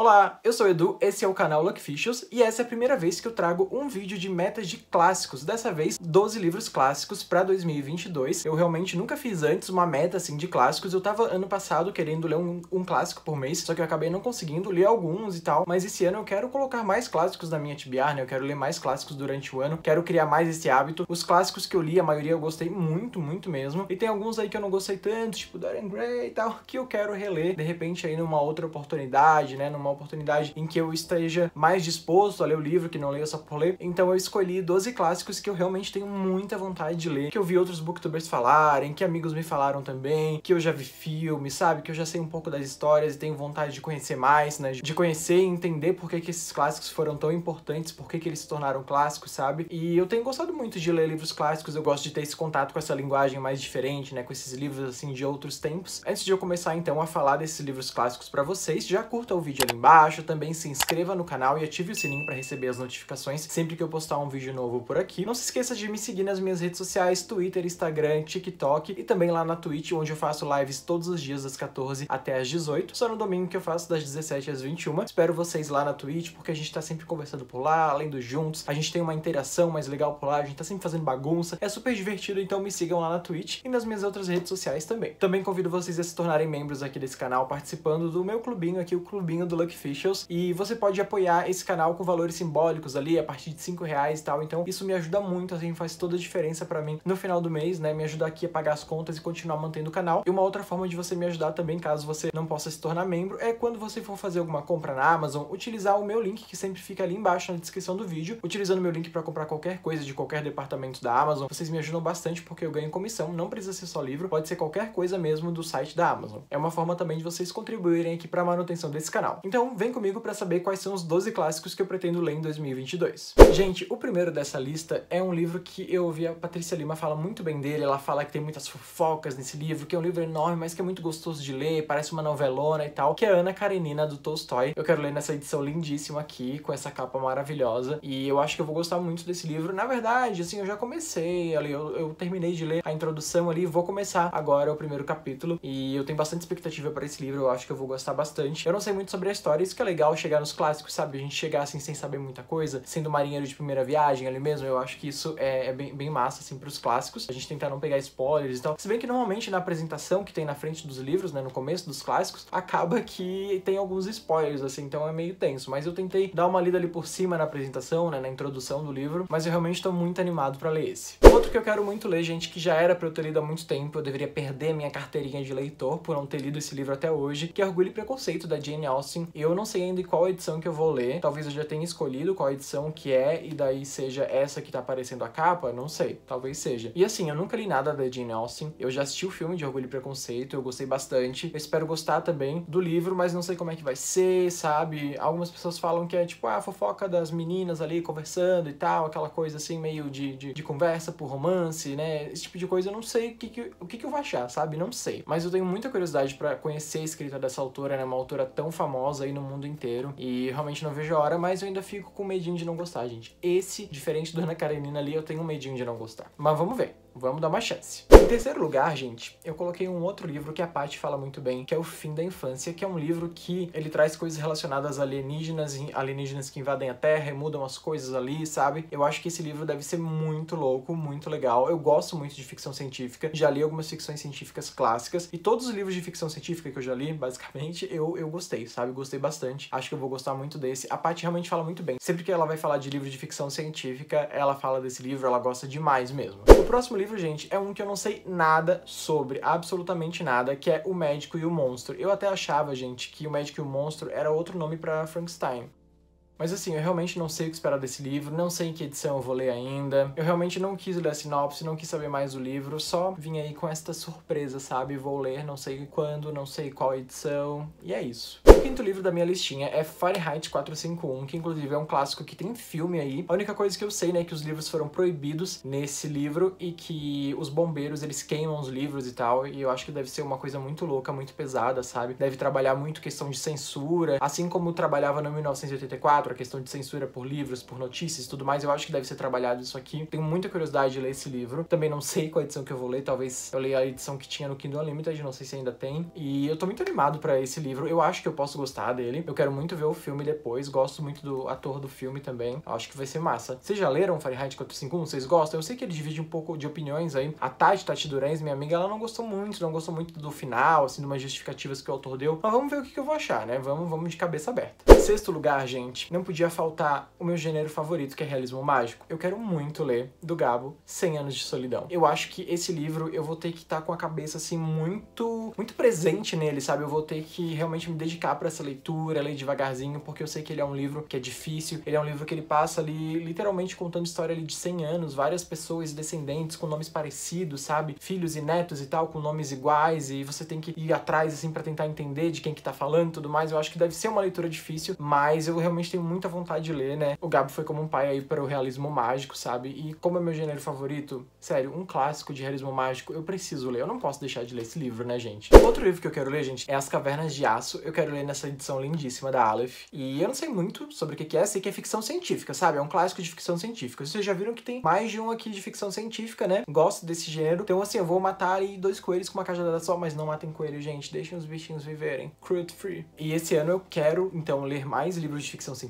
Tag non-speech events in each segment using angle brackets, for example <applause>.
Olá, eu sou Edu, esse é o canal Lucky Fishes e essa é a primeira vez que eu trago um vídeo de metas de clássicos, dessa vez 12 livros clássicos para 2022. Eu realmente nunca fiz antes uma meta assim de clássicos, eu tava ano passado querendo ler um, um clássico por mês, só que eu acabei não conseguindo ler alguns e tal, mas esse ano eu quero colocar mais clássicos na minha TBR, né? Eu quero ler mais clássicos durante o ano, quero criar mais esse hábito. Os clássicos que eu li, a maioria eu gostei muito, muito mesmo, e tem alguns aí que eu não gostei tanto, tipo Dorian Gray e tal, que eu quero reler de repente aí numa outra oportunidade, né? Numa uma oportunidade em que eu esteja mais disposto a ler o livro, que não leio só por ler. Então eu escolhi 12 clássicos que eu realmente tenho muita vontade de ler, que eu vi outros booktubers falarem, que amigos me falaram também, que eu já vi filme, sabe? Que eu já sei um pouco das histórias e tenho vontade de conhecer mais, né? De conhecer e entender por que, que esses clássicos foram tão importantes, por que, que eles se tornaram clássicos, sabe? E eu tenho gostado muito de ler livros clássicos, eu gosto de ter esse contato com essa linguagem mais diferente, né? Com esses livros, assim, de outros tempos. Antes de eu começar, então, a falar desses livros clássicos para vocês, já curta o vídeo ali embaixo, também se inscreva no canal e ative o sininho para receber as notificações sempre que eu postar um vídeo novo por aqui. Não se esqueça de me seguir nas minhas redes sociais, Twitter, Instagram, TikTok e também lá na Twitch, onde eu faço lives todos os dias das 14 até as 18. Só no domingo que eu faço das 17 às 21. Espero vocês lá na Twitch, porque a gente tá sempre conversando por lá, além dos juntos. A gente tem uma interação mais legal por lá, a gente tá sempre fazendo bagunça. É super divertido, então me sigam lá na Twitch e nas minhas outras redes sociais também. Também convido vocês a se tornarem membros aqui desse canal, participando do meu clubinho aqui, o clubinho do Fish e você pode apoiar esse canal com valores simbólicos ali, a partir de 5 reais e tal. Então isso me ajuda muito, assim, faz toda a diferença para mim no final do mês, né? Me ajuda aqui a pagar as contas e continuar mantendo o canal. E uma outra forma de você me ajudar também, caso você não possa se tornar membro, é quando você for fazer alguma compra na Amazon, utilizar o meu link que sempre fica ali embaixo na descrição do vídeo, utilizando meu link para comprar qualquer coisa de qualquer departamento da Amazon. Vocês me ajudam bastante porque eu ganho comissão, não precisa ser só livro, pode ser qualquer coisa mesmo do site da Amazon. É uma forma também de vocês contribuírem aqui para a manutenção desse canal. Então, vem comigo para saber quais são os 12 clássicos que eu pretendo ler em 2022. Gente, o primeiro dessa lista é um livro que eu ouvi a Patrícia Lima fala muito bem dele, ela fala que tem muitas fofocas nesse livro, que é um livro enorme, mas que é muito gostoso de ler, parece uma novelona e tal, que é Ana Karenina, do Tolstói. Eu quero ler nessa edição lindíssima aqui, com essa capa maravilhosa, e eu acho que eu vou gostar muito desse livro. Na verdade, assim, eu já comecei ali, eu, eu terminei de ler a introdução ali, vou começar agora o primeiro capítulo, e eu tenho bastante expectativa para esse livro, eu acho que eu vou gostar bastante. Eu não sei muito sobre a história, isso que é legal chegar nos clássicos, sabe? A gente chegar assim sem saber muita coisa, sendo marinheiro de primeira viagem ali mesmo, eu acho que isso é, é bem, bem massa, assim, pros clássicos. A gente tentar não pegar spoilers e tal. Se bem que normalmente na apresentação que tem na frente dos livros, né, no começo dos clássicos, acaba que tem alguns spoilers, assim, então é meio tenso. Mas eu tentei dar uma lida ali por cima na apresentação, né, na introdução do livro, mas eu realmente tô muito animado para ler esse. Outro que eu quero muito ler, gente, que já era pra eu ter lido há muito tempo, eu deveria perder minha carteirinha de leitor por não ter lido esse livro até hoje, que é Orgulho e Preconceito, da Jane Austen. Eu não sei ainda qual edição que eu vou ler, talvez eu já tenha escolhido qual edição que é, e daí seja essa que tá aparecendo a capa, não sei, talvez seja. E assim, eu nunca li nada da Jane Austen, eu já assisti o filme de Orgulho e Preconceito, eu gostei bastante, eu espero gostar também do livro, mas não sei como é que vai ser, sabe? Algumas pessoas falam que é tipo ah, a fofoca das meninas ali conversando e tal, aquela coisa assim meio de, de, de conversa por romance, né? Esse tipo de coisa eu não sei o que, que, o que, que eu vou achar, sabe? Não sei. Mas eu tenho muita curiosidade para conhecer a escrita dessa autora, né? Uma autora tão famosa aí no mundo inteiro. E realmente não vejo a hora, mas eu ainda fico com medinho de não gostar, gente. Esse, diferente do Ana Karenina ali, eu tenho um medinho de não gostar. Mas vamos ver. Vamos dar uma chance. Em terceiro lugar, gente, eu coloquei um outro livro que a Paty fala muito bem, que é O Fim da Infância, que é um livro que ele traz coisas relacionadas a alienígenas, alienígenas que invadem a Terra e mudam as coisas ali, sabe? Eu acho que esse livro deve ser muito louco, muito legal. Eu gosto muito de ficção científica, já li algumas ficções científicas clássicas, e todos os livros de ficção científica que eu já li, basicamente, <laughs> eu, eu gostei, sabe? Gostei bastante. Acho que eu vou gostar muito desse. A Paty realmente fala muito bem. Sempre que ela vai falar de livro de ficção científica, ela fala desse livro, ela gosta demais mesmo. O próximo livro livro, gente, é um que eu não sei nada sobre, absolutamente nada, que é O Médico e o Monstro. Eu até achava, gente, que O Médico e o Monstro era outro nome para Frankenstein. Mas assim, eu realmente não sei o que esperar desse livro, não sei em que edição eu vou ler ainda. Eu realmente não quis ler a sinopse, não quis saber mais do livro, só vim aí com esta surpresa, sabe? Vou ler, não sei quando, não sei qual edição, e é isso. O quinto livro da minha listinha é Fahrenheit 451, que inclusive é um clássico que tem filme aí. A única coisa que eu sei, né, é que os livros foram proibidos nesse livro e que os bombeiros, eles queimam os livros e tal, e eu acho que deve ser uma coisa muito louca, muito pesada, sabe? Deve trabalhar muito questão de censura, assim como trabalhava no 1984, a questão de censura por livros, por notícias e tudo mais. Eu acho que deve ser trabalhado isso aqui. Tenho muita curiosidade de ler esse livro. Também não sei qual edição que eu vou ler, talvez eu leia a edição que tinha no Kindle Unlimited, não sei se ainda tem. E eu tô muito animado para esse livro. Eu acho que eu posso gostar dele. Eu quero muito ver o filme depois. Gosto muito do ator do filme também. Acho que vai ser massa. Vocês já leram Fahrenheit 451? Vocês gostam? Eu sei que ele divide um pouco de opiniões aí. A Tati, Tati Durães, minha amiga, ela não gostou muito, não gostou muito do final, assim, de umas justificativas que o autor deu. Mas vamos ver o que, que eu vou achar, né? Vamos, vamos de cabeça aberta. Sexto lugar, gente, não podia faltar o meu gênero favorito, que é realismo mágico. Eu quero muito ler, do Gabo, 100 Anos de Solidão. Eu acho que esse livro eu vou ter que estar tá com a cabeça, assim, muito, muito presente nele, sabe? Eu vou ter que realmente me dedicar para essa leitura, ler devagarzinho, porque eu sei que ele é um livro que é difícil, ele é um livro que ele passa ali, literalmente contando história ali de 100 anos, várias pessoas descendentes com nomes parecidos, sabe? Filhos e netos e tal, com nomes iguais, e você tem que ir atrás, assim, para tentar entender de quem que tá falando e tudo mais. Eu acho que deve ser uma leitura difícil, mas eu realmente tenho muita vontade de ler, né? O Gabo foi como um pai aí para o realismo mágico, sabe? E como é meu gênero favorito, sério, um clássico de realismo mágico, eu preciso ler. Eu não posso deixar de ler esse livro, né, gente? Outro livro que eu quero ler, gente, é As Cavernas de Aço. Eu quero ler nessa edição lindíssima da Aleph. E eu não sei muito sobre o que é, sei que é ficção científica, sabe? É um clássico de ficção científica. Vocês já viram que tem mais de um aqui de ficção científica, né? Gosto desse gênero. Então, assim, eu vou matar aí dois coelhos com uma cajadada só, mas não matem coelho, gente. Deixem os bichinhos viverem. Cruelty free. E esse ano eu quero, então, ler mais livros de ficção científica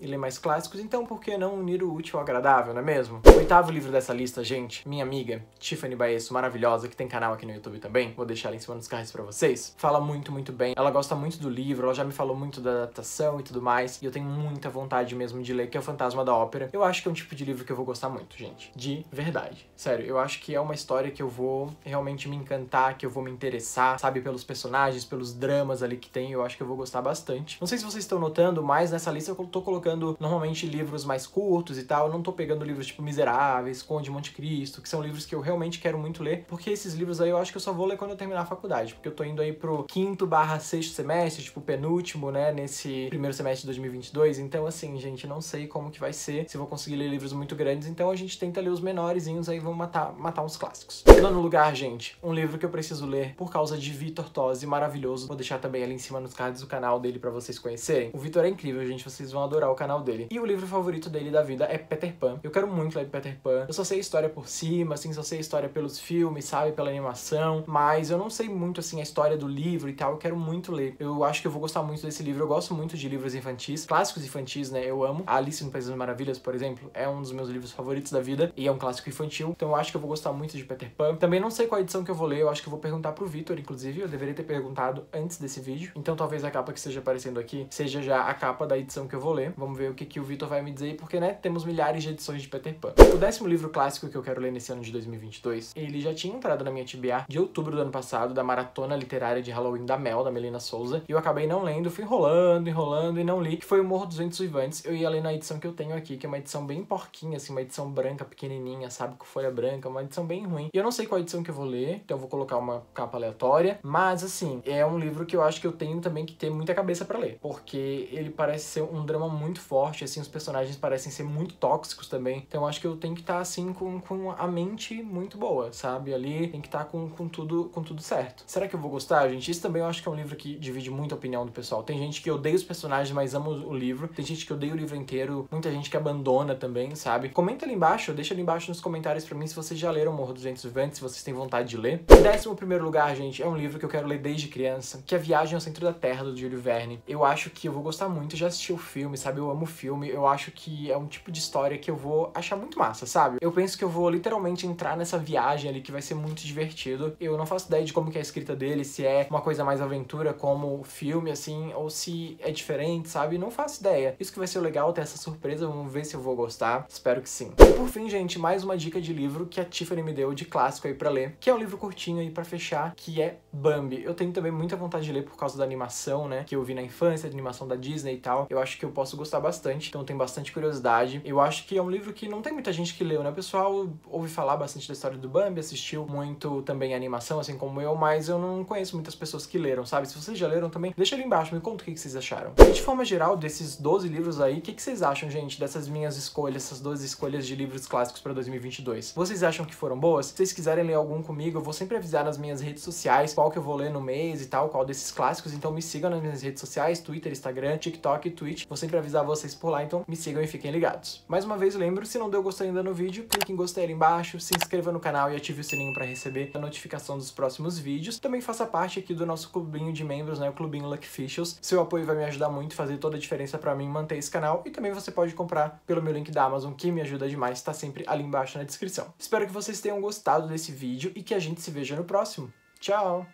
e ler mais clássicos, então por que não unir o útil ao agradável, não é mesmo? O oitavo livro dessa lista, gente, minha amiga Tiffany Baesso, maravilhosa, que tem canal aqui no YouTube também, vou deixar em cima dos cards pra vocês, fala muito, muito bem. Ela gosta muito do livro, ela já me falou muito da adaptação e tudo mais, e eu tenho muita vontade mesmo de ler, que é o Fantasma da Ópera. Eu acho que é um tipo de livro que eu vou gostar muito, gente. De verdade. Sério, eu acho que é uma história que eu vou realmente me encantar, que eu vou me interessar, sabe, pelos personagens, pelos dramas ali que tem, eu acho que eu vou gostar bastante. Não sei se vocês estão notando, mas nessa lista eu tô colocando normalmente livros mais curtos e tal. Eu não tô pegando livros tipo Miseráveis, Conde Monte Cristo, que são livros que eu realmente quero muito ler, porque esses livros aí eu acho que eu só vou ler quando eu terminar a faculdade, porque eu tô indo aí pro quinto barra sexto semestre, tipo penúltimo, né, nesse primeiro semestre de 2022. Então, assim, gente, não sei como que vai ser, se vou conseguir ler livros muito grandes, então a gente tenta ler os menorzinhos aí vamos matar, matar uns clássicos. Nono lugar, gente, um livro que eu preciso ler por causa de Vitor Tosi, maravilhoso. Vou deixar também ali em cima nos cards do canal dele para vocês conhecerem. O Vitor é incrível, gente, vocês vão adorar o canal dele. E o livro favorito dele da vida é Peter Pan. Eu quero muito ler Peter Pan. Eu só sei a história por cima, assim, só sei a história pelos filmes, sabe, pela animação, mas eu não sei muito, assim, a história do livro e tal. Eu quero muito ler. Eu acho que eu vou gostar muito desse livro. Eu gosto muito de livros infantis, clássicos infantis, né? Eu amo. A Alice no País das Maravilhas, por exemplo, é um dos meus livros favoritos da vida e é um clássico infantil. Então eu acho que eu vou gostar muito de Peter Pan. Também não sei qual edição que eu vou ler. Eu acho que eu vou perguntar pro Vitor, inclusive. Eu deveria ter perguntado antes desse vídeo. Então talvez a capa que esteja aparecendo aqui seja já a capa da edição que eu vou ler. Vamos ver o que, que o Vitor vai me dizer, porque, né, temos milhares de edições de Peter Pan. O décimo livro clássico que eu quero ler nesse ano de 2022, ele já tinha entrado na minha TBA de outubro do ano passado, da Maratona Literária de Halloween da Mel, da Melina Souza, e eu acabei não lendo, fui enrolando, enrolando e não li, que foi o Morro dos Ventos Vivantes. Eu ia ler na edição que eu tenho aqui, que é uma edição bem porquinha, assim, uma edição branca, pequenininha, sabe, com folha branca, uma edição bem ruim. E eu não sei qual edição que eu vou ler, então eu vou colocar uma capa aleatória, mas, assim, é um livro que eu acho que eu tenho também que ter muita cabeça para ler, porque ele parece ser um drama muito forte, assim, os personagens parecem ser muito tóxicos também, então acho que eu tenho que estar, tá, assim, com, com a mente muito boa, sabe, ali tem que estar tá com, com, tudo, com tudo certo. Será que eu vou gostar, gente? Isso também eu acho que é um livro que divide muito a opinião do pessoal. Tem gente que odeia os personagens, mas ama o livro, tem gente que odeia o livro inteiro, muita gente que abandona também, sabe? Comenta ali embaixo, deixa ali embaixo nos comentários para mim se vocês já leram Morro dos Ventos Vivantes, se vocês têm vontade de ler. Em décimo primeiro lugar, gente, é um livro que eu quero ler desde criança, que é Viagem ao Centro da Terra, do Júlio Verne. Eu acho que eu vou gostar muito, já assisti o filme, sabe? Eu amo filme, eu acho que é um tipo de história que eu vou achar muito massa, sabe? Eu penso que eu vou literalmente entrar nessa viagem ali que vai ser muito divertido. Eu não faço ideia de como que é a escrita dele, se é uma coisa mais aventura como filme, assim, ou se é diferente, sabe? Não faço ideia. Isso que vai ser legal, ter essa surpresa, vamos ver se eu vou gostar. Espero que sim. E por fim, gente, mais uma dica de livro que a Tiffany me deu de clássico aí para ler, que é um livro curtinho aí para fechar, que é Bambi. Eu tenho também muita vontade de ler por causa da animação, né, que eu vi na infância, da animação da Disney e tal. Eu acho que eu posso gostar bastante, então tenho bastante curiosidade. Eu acho que é um livro que não tem muita gente que leu, né? O pessoal ouve falar bastante da história do Bambi, assistiu muito também a animação, assim como eu, mas eu não conheço muitas pessoas que leram, sabe? Se vocês já leram também, deixa ali embaixo, me conta o que vocês acharam. E de forma geral, desses 12 livros aí, o que vocês acham, gente, dessas minhas escolhas, essas 12 escolhas de livros clássicos para 2022? Vocês acham que foram boas? Se vocês quiserem ler algum comigo, eu vou sempre avisar nas minhas redes sociais qual que eu vou ler no mês e tal, qual desses clássicos, então me sigam nas minhas redes sociais, Twitter, Instagram, TikTok e Twitch. Vou sempre avisar vocês por lá, então me sigam e fiquem ligados. Mais uma vez, lembro, se não deu gostei ainda no vídeo, clique em gostei ali embaixo, se inscreva no canal e ative o sininho para receber a notificação dos próximos vídeos. Também faça parte aqui do nosso clubinho de membros, né, o Clubinho Luck Officials. Seu apoio vai me ajudar muito, fazer toda a diferença para mim manter esse canal. E também você pode comprar pelo meu link da Amazon, que me ajuda demais, está sempre ali embaixo na descrição. Espero que vocês tenham gostado desse vídeo e que a gente se veja no próximo. ciao